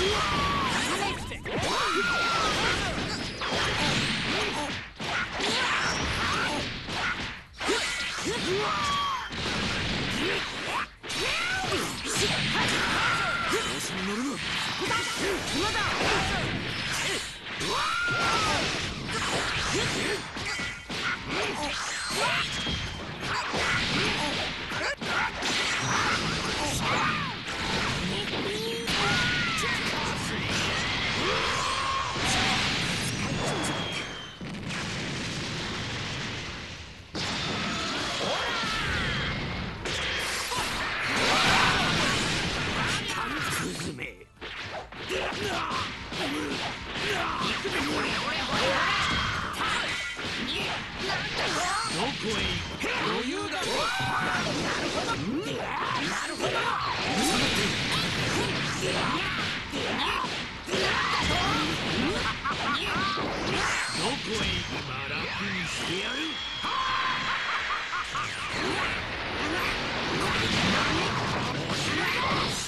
Yeah! What?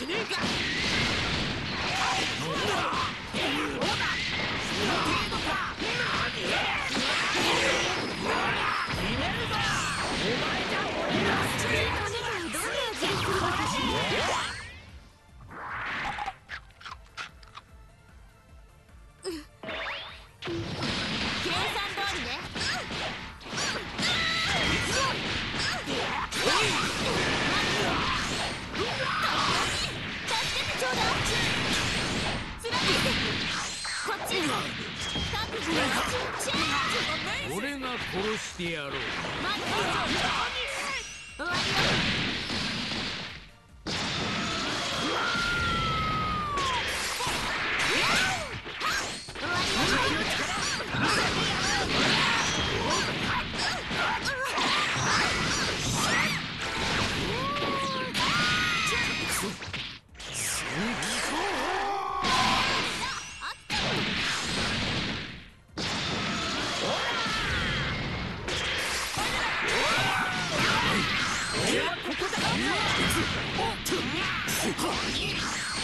死ねえか俺が殺してやろう。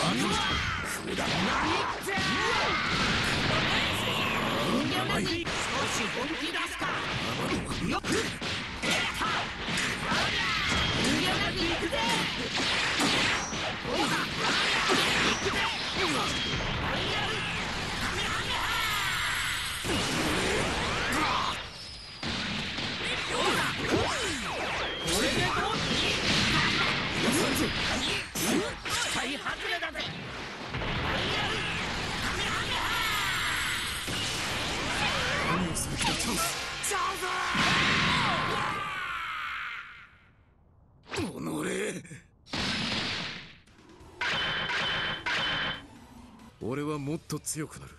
くだらな少し本気出すかよくなくぜおれう俺はもっと強くなる。